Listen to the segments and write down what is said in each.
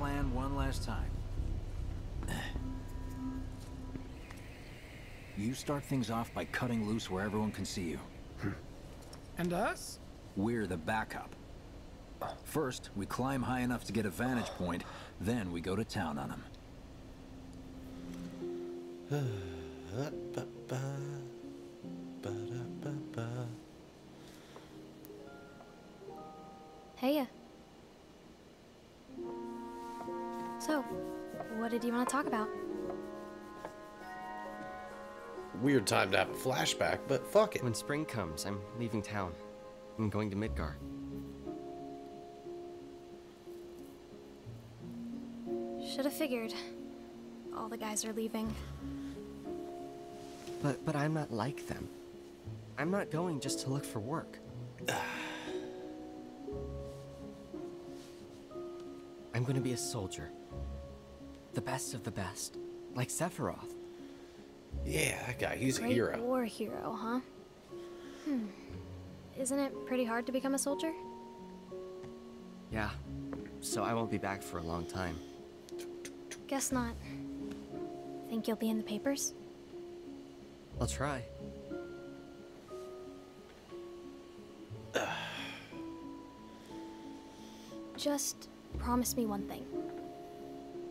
plan one last time. You start things off by cutting loose where everyone can see you. Hmm. And us? We're the backup. First, we climb high enough to get a vantage point, then we go to town on them. Heya. So, what did you want to talk about? Weird time to have a flashback, but fuck it. When spring comes, I'm leaving town. I'm going to Midgar. Should have figured. All the guys are leaving. But but I'm not like them. I'm not going just to look for work. I'm going to be a soldier. The best of the best, like Sephiroth. Yeah, that guy, he's a Great hero. war hero, huh? Hmm. Isn't it pretty hard to become a soldier? Yeah. So I won't be back for a long time. Guess not. Think you'll be in the papers? I'll try. Just promise me one thing.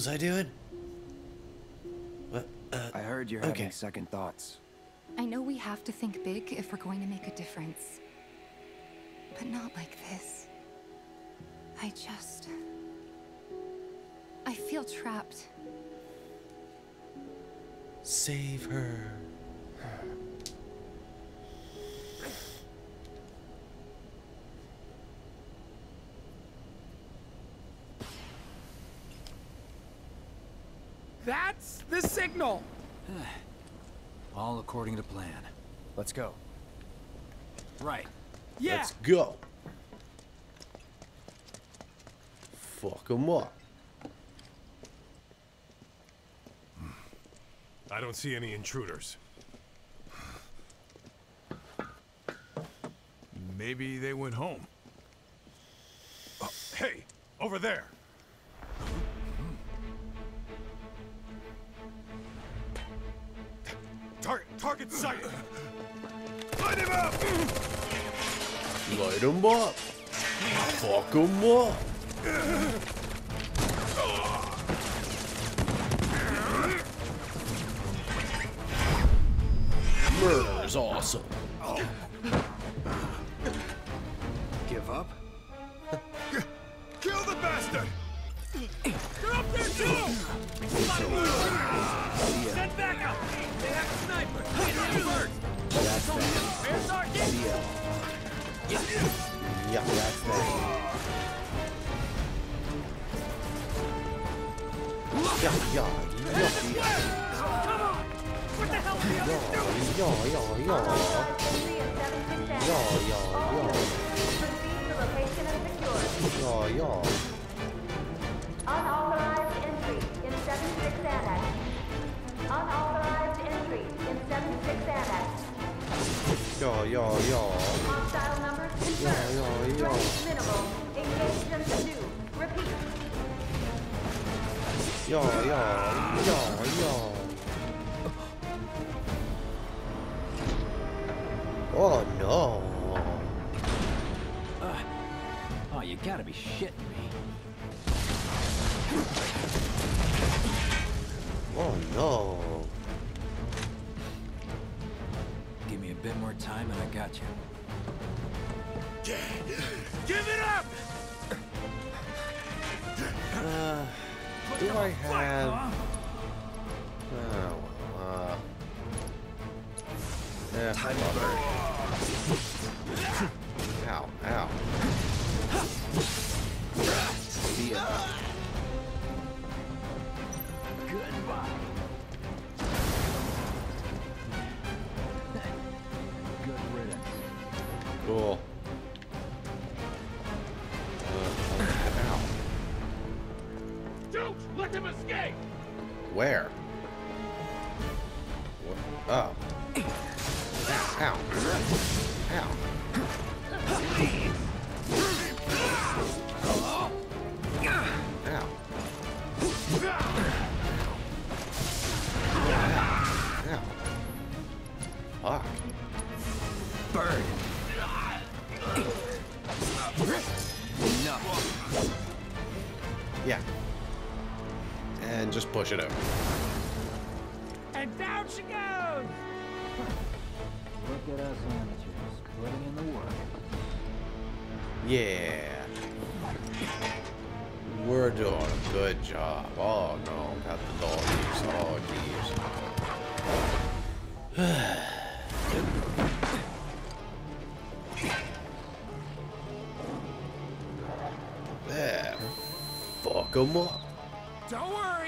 Was I doing? What? Uh, I heard you're Okay. having second thoughts. I know we have to think big if we're going to make a difference. But not like this. I just. I feel trapped. save her. All according to plan. Let's go. Right. Yeah! Let's go. Fuck him up. I don't see any intruders. Maybe they went home. Oh, hey, over there. Target, sighted. Light him up! Light him up. Fuck him up. Murder is awesome. Yeah, that's that. Yeah, yeah, yeah, Come on! What the hell are the others doing? yeah, yeah, yeah, yeah, yeah, yeah, yeah. Unauthorized entry in 76 Annex. Unauthorized entry in 76 Annex. Strength minimal. Engaged in pursuit. Repeat. Yeah, yeah, yeah, yeah. Oh no. Ah, oh, you gotta be shitting me. Oh no. Give me a bit more time and I got you. Give it up! Uh, do I have? Oh, uh, yeah, mother. Ow, ow. And just push it over. And down she goes! Look at us amateurs putting in the work. Yeah. We're doing a good job. Oh no, got the doggies. Oh geez. there. Fuck 'em up. Don't worry,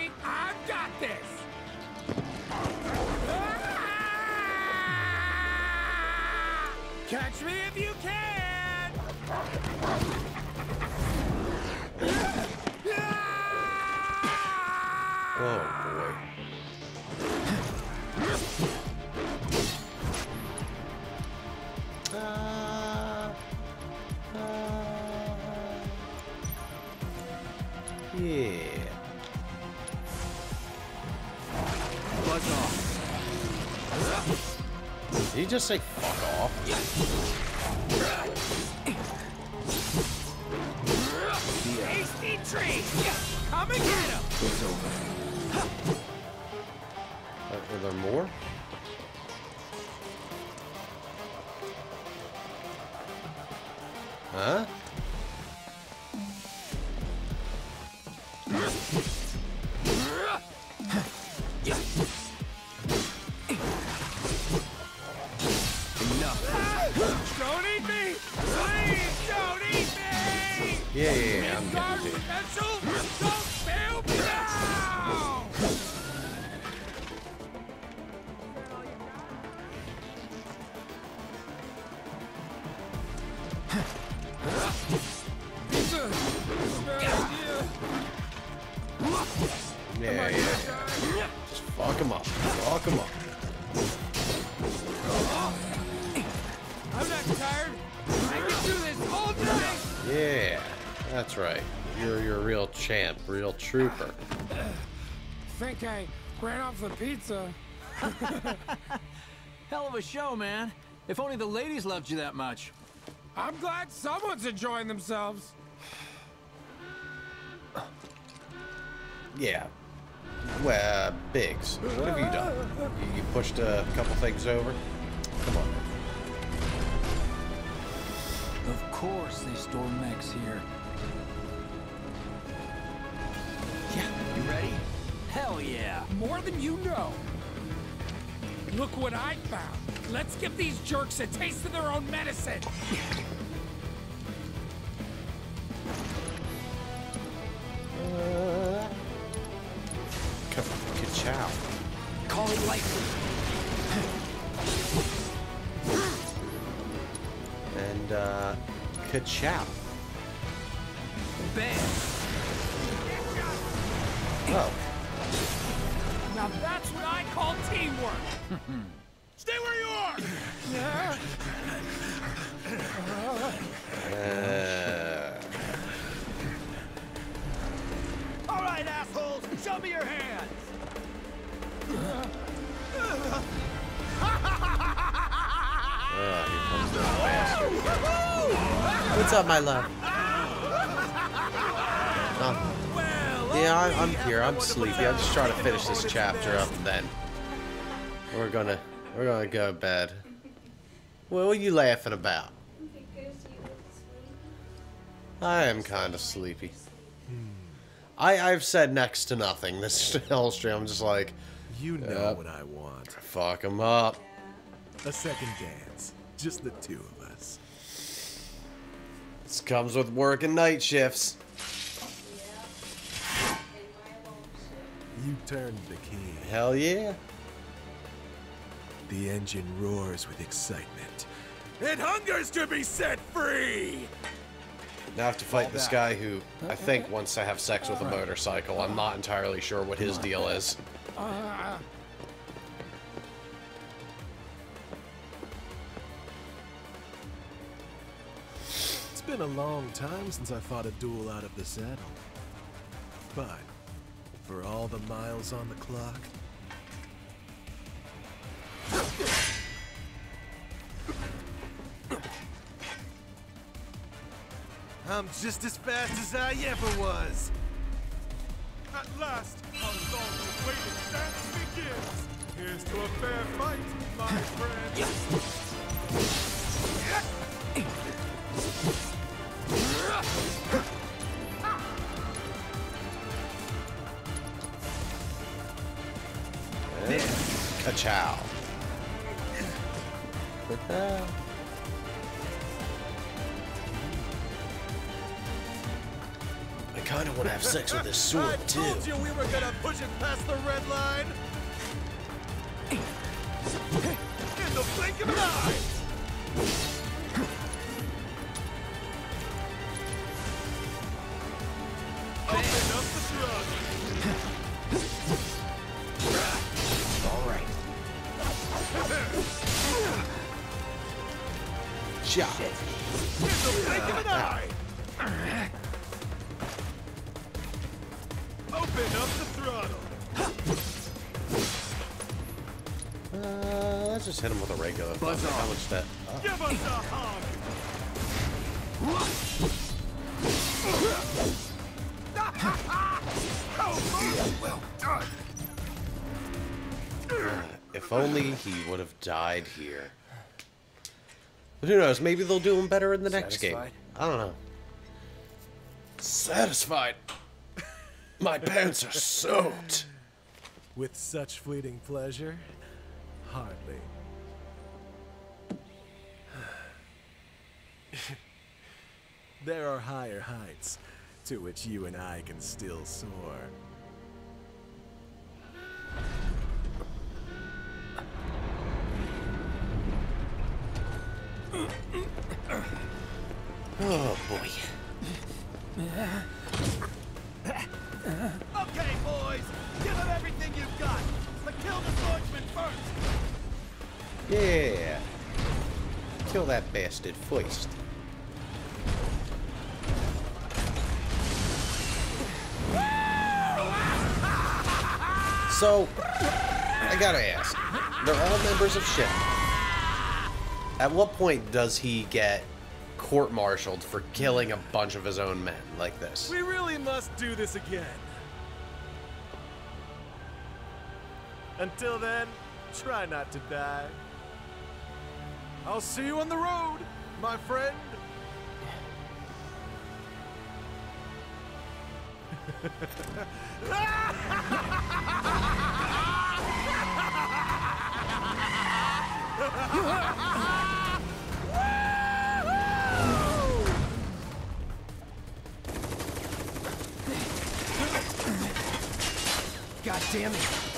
Me if you Did he just say fuck off? Hasty tree! Come and get him! It's over. Uh, are there more? Huh? Tired. I can do this all night. Yeah, that's right. You're you're a real champ, real trooper. Think I ran off the pizza. Hell of a show, man. If only the ladies loved you that much. I'm glad someone's enjoying themselves. Yeah. Well, Biggs, what have you done? You, you pushed a couple things over? Come on. Course they store mechs here. Yeah, you ready? Hell yeah. More than you know. Look what I found. Let's give these jerks a taste of their own medicine. Ka- Ka-chow. Call it lightly. And, uh, ka-chow. Bam. Oh, Now that's what I call teamwork. Stay where you are. uh, All right, assholes, show me your hands. oh, here comes the bastard. What's up, my love? Oh, yeah, I, I'm here. I'm sleepy. I'm just trying to finish this chapter up, and then we're gonna we're gonna go to bed. What are you laughing about? I am kind of sleepy. I, I've said next to nothing this whole stream. I'm just like, You know what I want. fuck him up. A second dance. Just the two of. This comes with working night shifts. You turned the key. Hell yeah. The engine roars with excitement. It hungers to be set free! Now I have to fight this guy who I think wants to have sex with a motorcycle. I'm not entirely sure what his deal is. Uh, been a long time since I fought a duel out of the saddle. But, for all the miles on the clock, I'm just as fast as I ever was. At last, our long-awaited dance begins. Here's to a fair fight, my friend. Ka-chow. I kind of want to have sex with this sword, too. you we were gonna push it past the red line. In the blink of an eye. Only he would have died here. But who knows? Maybe they'll do him better in the next game. I don't know. Satisfied. My pants are soaked. With such fleeting pleasure? Hardly. there are higher heights to which you and I can still soar. Oh boy. Okay, boys! Give them everything you've got! But kill the swordsman first! Yeah. Kill that bastard first. So, I gotta ask. They're all members of SHIP. At what point does he get court-martialed for killing a bunch of his own men like this? We really must do this again. Until then, try not to die. I'll see you on the road, my friend. God damn it.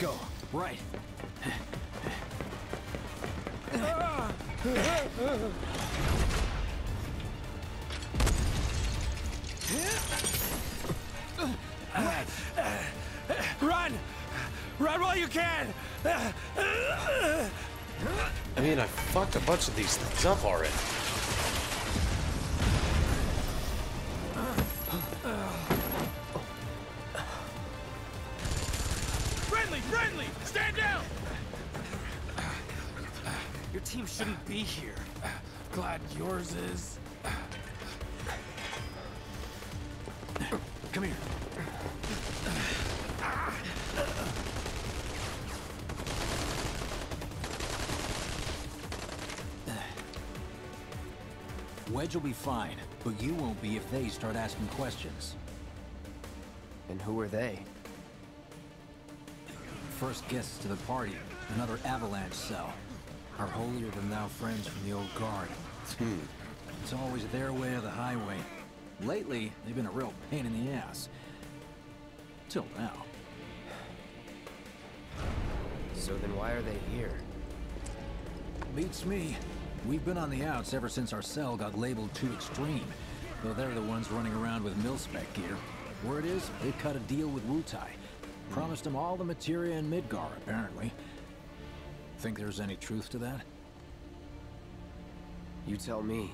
Let's go. Right. Run! Run while you can! I mean, I fucked a bunch of these things up already. Be here. Glad yours is. Come here. Wedge will be fine, but you won't be if they start asking questions. And who are they? First guests to the party, another avalanche cell. Our holier-than-thou friends from the old guard. Hmm. It's always their way or the highway. Lately, they've been a real pain in the ass. Till now. So then why are they here? Beats me. We've been on the outs ever since our cell got labeled too extreme. Though they're the ones running around with mil-spec gear. Word is, they cut a deal with Wutai. Promised them all the materia in Midgar, apparently. Think there's any truth to that? You tell me.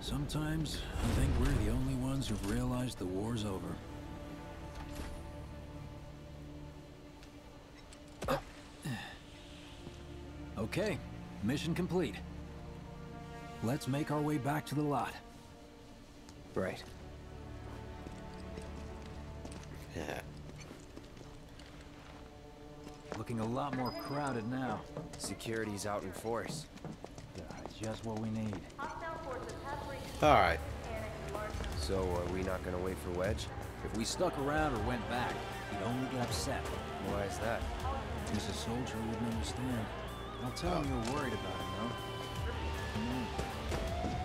Sometimes, I think we're the only ones who've realized the war's over. Okay, mission complete. Let's make our way back to the lot. Right. Yeah. Looking a lot more crowded now. Security's out in force. Yeah, just what we need. Hostile forces have reached All right. So are we not gonna wait for Wedge? If we stuck around or went back, he'd only get upset. Why is that? He's a soldier who wouldn't understand. I'll tell him you're worried about him, though. Come on.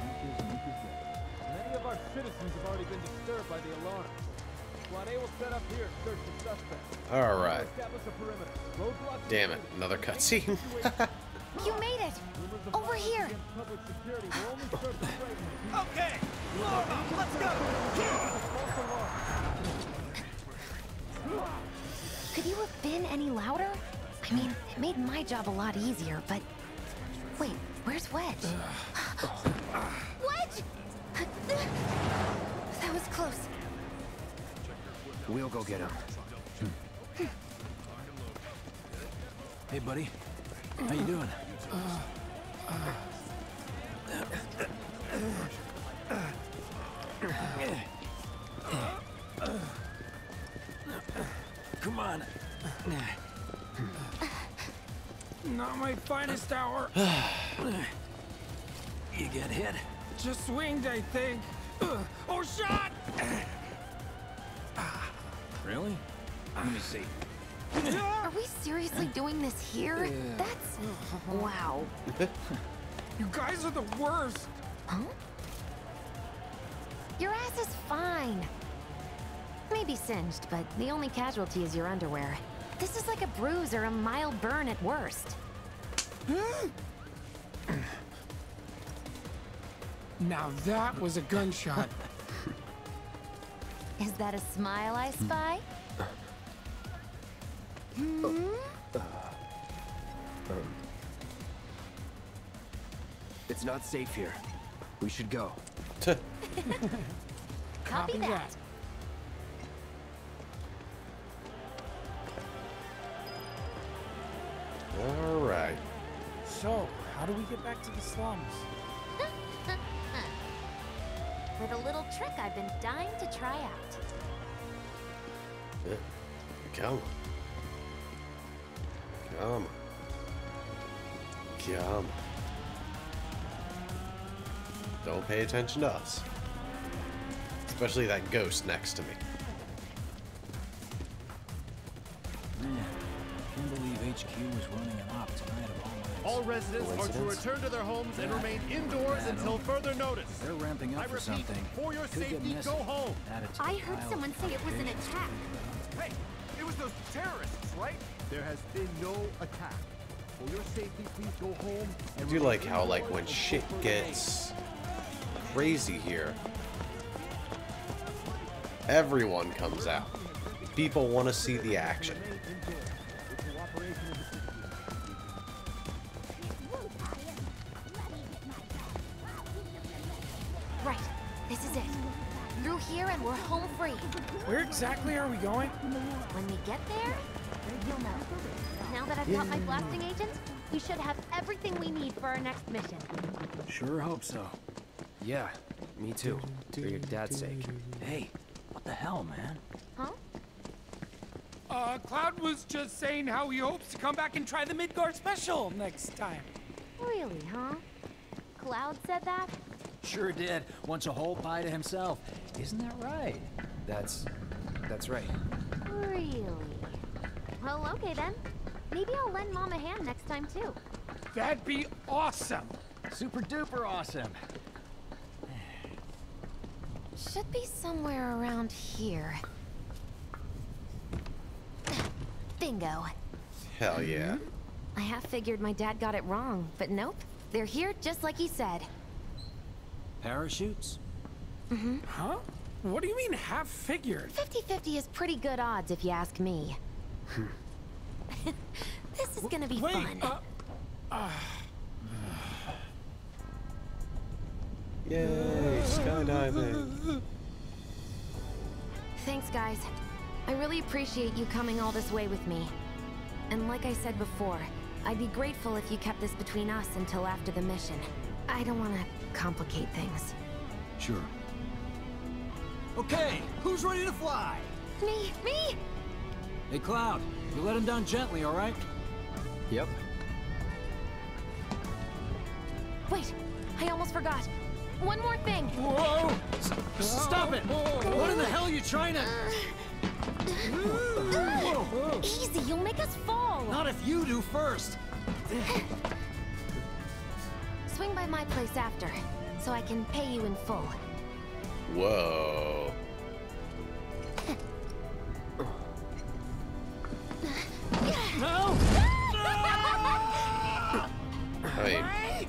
Make his- make his day. Many of our citizens have already been disturbed by the alarm. All right. Establish a perimeter. Roadblocks Damn it, another cutscene. You made it! Over here! public security will only serve to frighten Okay, let's go. Could you have been any louder? I mean, it made my job a lot easier, but... Wait, where's Wedge? Wedge! That was close. We'll go get him. Hey, buddy. How you doing? Come on. Not my finest hour. You get hit? Just swinged, I think. Ugh. Oh, shot! Really? Let me see. Are we seriously doing this here? That's... Wow. You guys are the worst. Huh? Your ass is fine. Maybe singed, but the only casualty is your underwear. This is like a bruise or a mild burn at worst. Hmm? Now that was a gunshot. Is that a smile I hmm. spy? Oh. Hmm? Uh, um. It's not safe here. We should go. Copy that. All right. So, how do we get back to the slums? With a little trick I've been dying to try out. Yeah. Come on. Come. Come. Don't pay attention to us. Especially that ghost next to me. Man, can't believe HQ was running an op tonight of all nights. All residents are to return to their homes and remain indoors Yeah, until further notice. They're ramping up I for repeat, something. for your Could safety, go home. Add I heard someone say it was an attack. Hey, it was those terrorists, right? There has been no attack. For your safety, please go home I do like how, like, when shit gets crazy here, everyone comes out. People want to see the action. Going? When we get there, you'll know. Now that I've got my blasting agent, We should have everything we need for our next mission. Sure hope so. Yeah, me too. For your dad's sake. Hey, what the hell, man? Huh? Uh, Cloud was just saying how he hopes to come back and try the Midgar special next time. Really, huh? Cloud said that? Sure did. Wants a whole pie to himself. Isn't that right? That's... that's right. Really? Well, okay then. Maybe I'll lend Mom a hand next time too. That'd be awesome. Super duper awesome. Should be somewhere around here. Bingo. Hell yeah. I half figured my dad got it wrong, but nope. They're here just like he said. Parachutes? Mm-hmm. Huh? What do you mean half figured? 50-50 is pretty good odds if you ask me. this is gonna be Wait, fun. uh, uh, Yay, skydiving. Thanks, guys. I really appreciate you coming all this way with me. And like I said before, I'd be grateful if you kept this between us until after the mission. I don't want to complicate things. Sure. Okay, who's ready to fly? Me, me! Hey, Cloud, you let him down gently, all right? Yep. Wait, I almost forgot. One more thing. Whoa! S stop it! What in the hell are you trying to... Uh, easy, you'll make us fall. Not if you do first. Swing by my place after, so I can pay you in full. Whoa. No! I mean,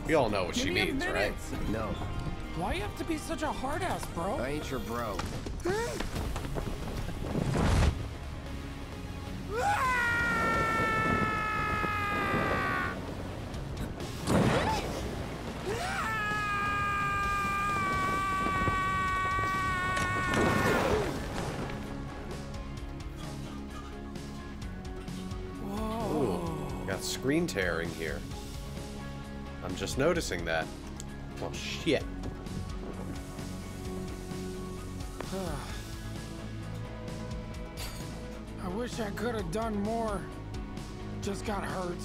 we all know what Give she me means, right? No, Why you have to be such a hard ass, bro? I ain't your bro. Screen tearing here. I'm just noticing that. Well, shit. I wish I could have done more. Just got hurt.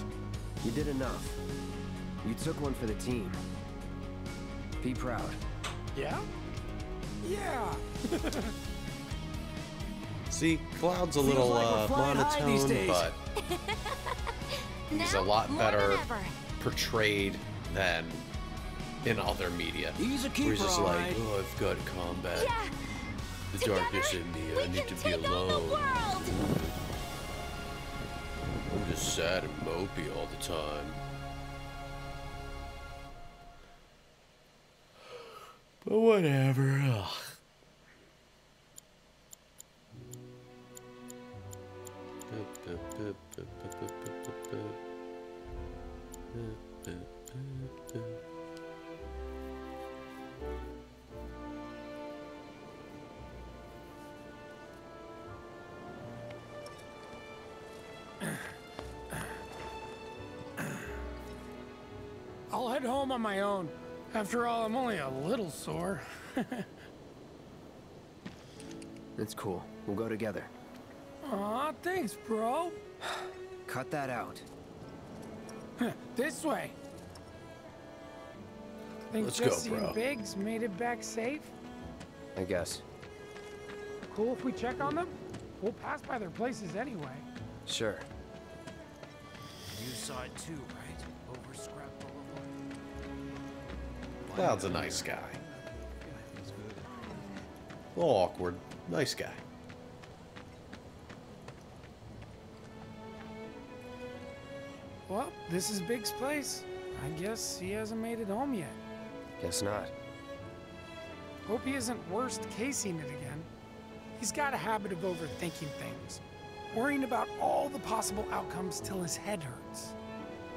You did enough. You took one for the team. Be proud. Yeah? Yeah. See, Cloud's a Feels little like uh, flying high these monotone, but he's a lot better portrayed than in other media. He's a Where keeper, he's just like, right. oh, I've got combat. Yeah, The together, darkness in me. I need to be take on the alone. I'm just sad and mopey all the time. But whatever. Ugh. I'll head home on my own. After all, I'm only a little sore. It's cool. We'll go together. Aw, thanks, bro. Cut that out. This way. Think Let's go, bro. and Biggs made it back safe? I guess. Cool if we check on them? We'll pass by their places anyway. Sure. You saw it too, right? Over Scrap Boulevard. Cloud's a nice guy. A little awkward. Nice guy. Well, this is Biggs' place. I guess he hasn't made it home yet. Guess not. Hope he isn't worst casing it again. He's got a habit of overthinking things, worrying about all the possible outcomes till his head hurts.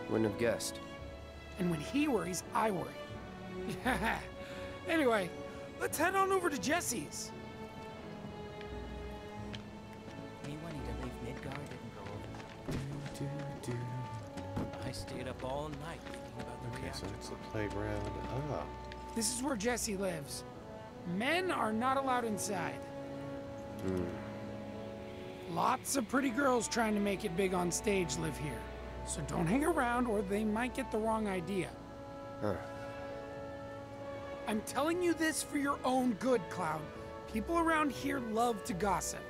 Wouldn't have guessed. And when he worries, I worry. Yeah. Anyway, let's head on over to Jessie's. Up all night thinking about the Okay, so it's the playground. Ah. This is where Jessie lives. Men are not allowed inside. Hmm. Lots of pretty girls trying to make it big on stage live here. So don't hang around or they might get the wrong idea. Huh. I'm telling you this for your own good, Cloud. People around here love to gossip.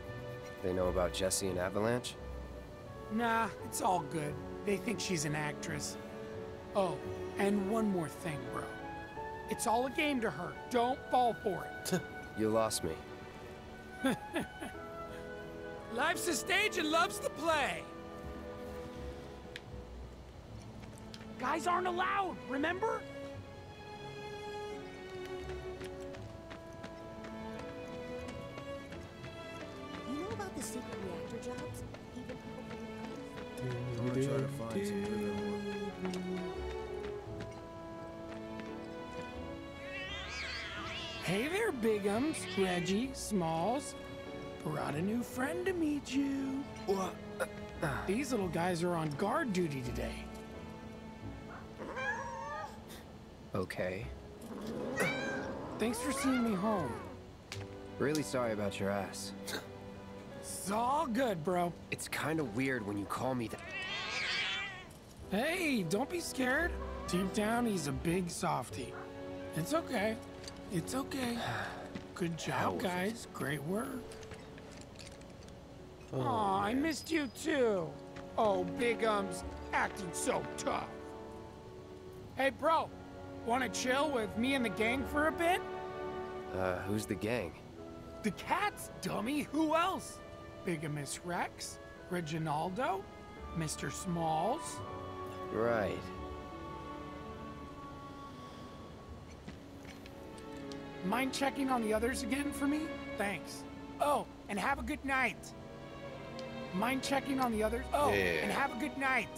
They know about Jessie and Avalanche? Nah, it's all good. They think she's an actress. Oh, and one more thing, bro. It's all a game to her. Don't fall for it. You lost me. Life's a stage and love's to play. Guys aren't allowed, remember? I'm gonna try to find some bigger Hey there, Bigums, Reggie, Smalls. Brought a new friend to meet you. What? These little guys are on guard duty today. Okay. Thanks for seeing me home. Really sorry about your ass. It's all good, bro. It's kind of weird when you call me that. Hey, don't be scared. Deep down, he's a big softy. It's okay. It's okay. Good job, guys. Great work. Aw, I missed you too. Oh, Bigums, acting so tough. Hey, bro, wanna chill with me and the gang for a bit? Uh, who's the gang? The cats, dummy. Who else? Bigamous Rex, Reginaldo, Mr. Smalls. Right. Mind checking on the others again for me? Thanks. Oh, and have a good night. Mind checking on the others? Oh, Yeah. and have a good night.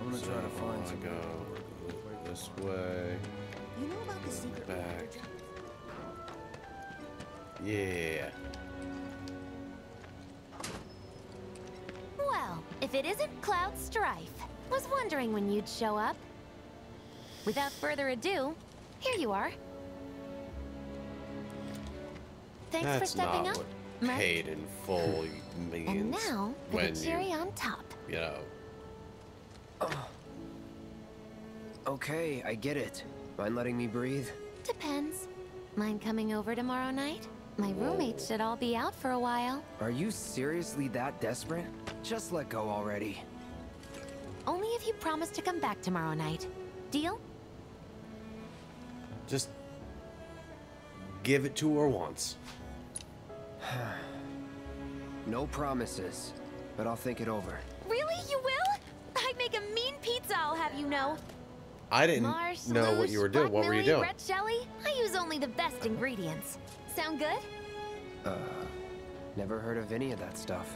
I'm gonna So try to find wanna some go this way. You know about the secret Back. Yeah. It isn't Cloud Strife. Was wondering when you'd show up. Without further ado, here you are. Thanks That's for stepping not up. what right? paid in full means. And now for when the cherry on top. you know, oh. Okay, I get it. Mind letting me breathe? Depends. Mind coming over tomorrow night? My roommates should all be out for a while. Are you seriously that desperate? Just let go already. Only if you promise to come back tomorrow night. Deal? just give it to her once. No promises, but I'll think it over. Really? You will? I'd make a mean pizza, I'll have you know. I didn't Marsh, know what you were doing. What were you guacamole, doing? Red jelly? I use only the best ingredients. Sound good? Uh, never heard of any of that stuff.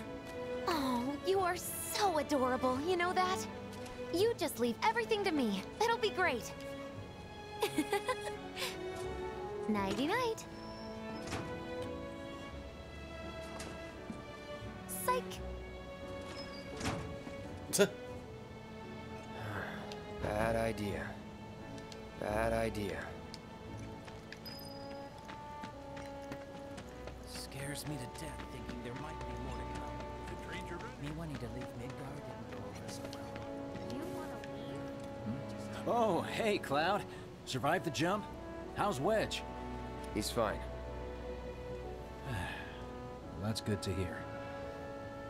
Oh, you are so adorable, you know that? You just leave everything to me. It'll be great. Nighty night. Psych. Bad idea. Bad idea. Scares me to death thinking there might be more to come. Me wanting to leave Midgar didn't go over so well. You wanna leave? Hmm? Oh, hey, Cloud. Survived the jump? How's Wedge? He's fine. Well, that's good to hear.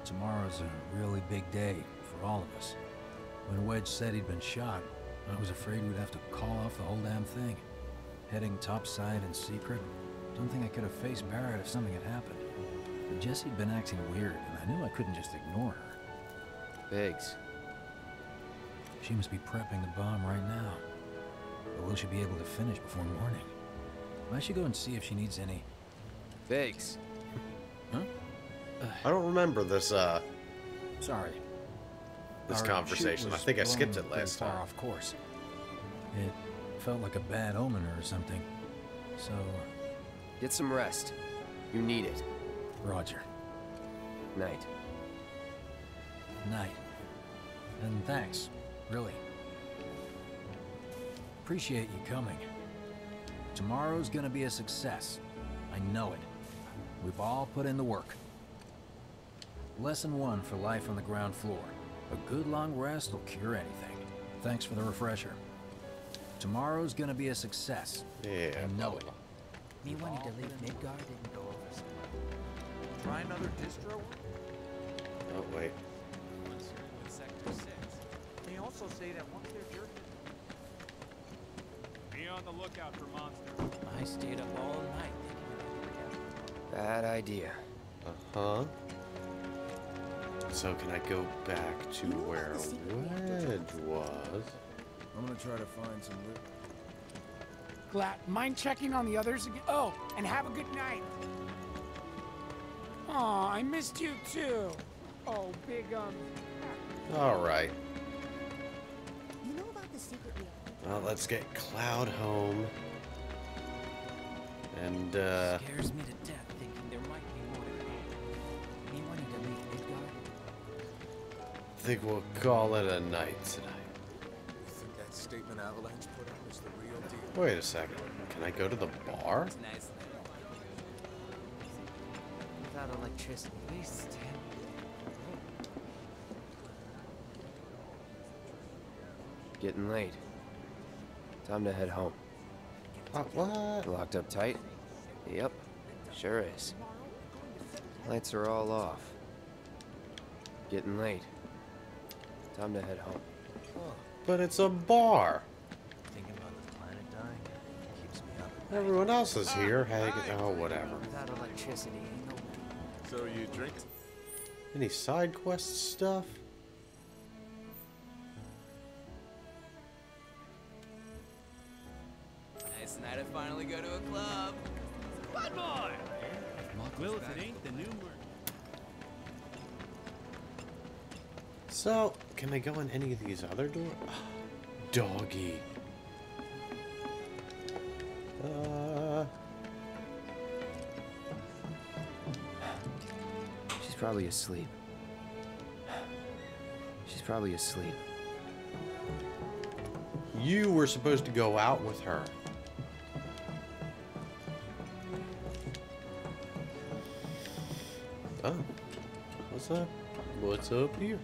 Tomorrow's a really big day for all of us. When Wedge said he'd been shot, I was afraid we'd have to call off the whole damn thing. Heading topside in secret, don't think I could have faced Barret if something had happened. But Jessie'd been acting weird, and I knew I couldn't just ignore her. Biggs. She must be prepping the bomb right now. But will she be able to finish before morning? I should go and see if she needs any. Biggs. Huh? I don't remember this uh Sorry. this Our conversation. I think I skipped it pretty last far time. off course. It felt like a bad omen or something. So, Get some rest. You need it. Roger. Night. Night. And thanks, really. Appreciate you coming. Tomorrow's gonna be a success. I know it. We've all put in the work. Lesson one for life on the ground floor. A good long rest will cure anything. Thanks for the refresher. Tomorrow's gonna be a success. Yeah. I know it. Me wanting to leave Midgar Try another distro? Oh, wait. In Sector 6. They also say that once they're jerked... Be on the lookout for monsters. I stayed up all night Bad idea. Uh-huh. So can I go back to where Wedge was? I'm gonna try to find some loot. Glad. Mind checking on the others again? Oh, and have a good night. Aw, I missed you too. Oh, big um. Alright. You know about the secret reactor? Well, let's get Cloud home. And, uh... Scares me to death thinking there might be more to come. Me wanting to leave Midgar. I think we'll call it a night tonight. You think that statement Avalanche put out is the real deal? Wait a second. Can I go to the bar? nice. Without electricity, wasted. Getting late. Time to head home. Uh, what? Locked up tight? Yep, sure is. Lights are all off. Getting late. Time to head home. But it's a bar. Thinking about the planet dying keeps me up. Everyone else is here. Hey, oh, whatever. Without electricity, ain't no So you drink? Any side quest stuff? Nice night to finally go to a club. Fun boy! Well, if it ain't the new mer- So, can I go in any of these other doors? Doggy. Uh, probably asleep. She's probably asleep. you were supposed to go out with her. Oh, what's up? What's up here?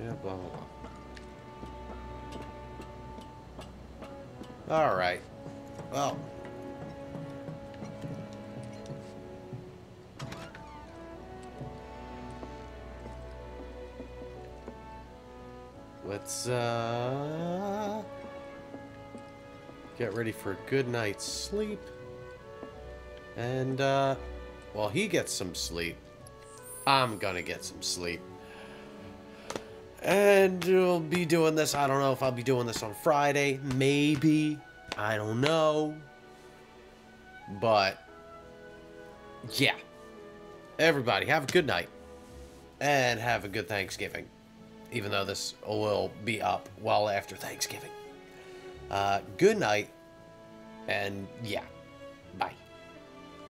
Yeah, blah, blah, blah. All right. Well. Uh... Get ready for a good night's sleep. And, uh... While he gets some sleep, I'm gonna get some sleep. And we'll be doing this. I don't know if I'll be doing this on Friday. Maybe. I don't know. But, yeah. Everybody, have a good night. And have a good Thanksgiving. Even though this will be up well after Thanksgiving. Uh, good night. And, yeah. Bye.